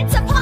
It's a